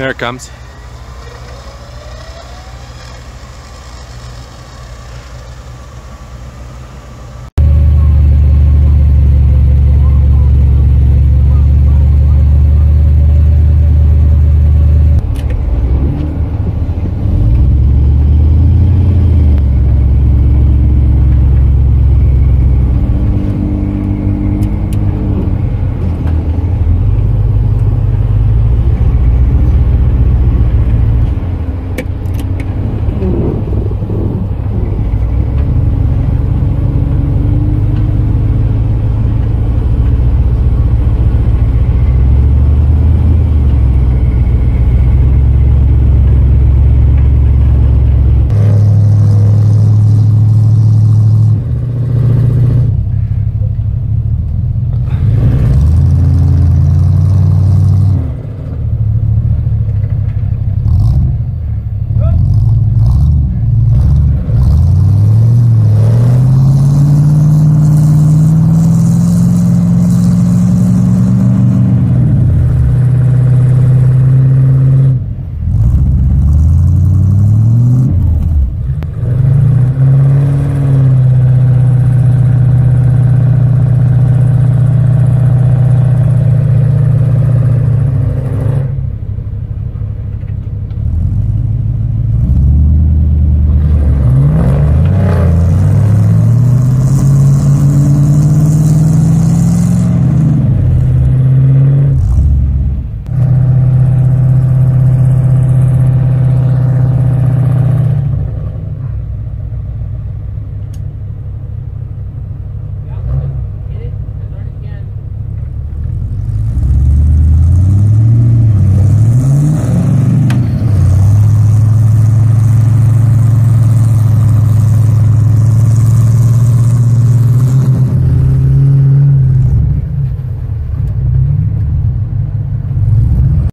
There it comes.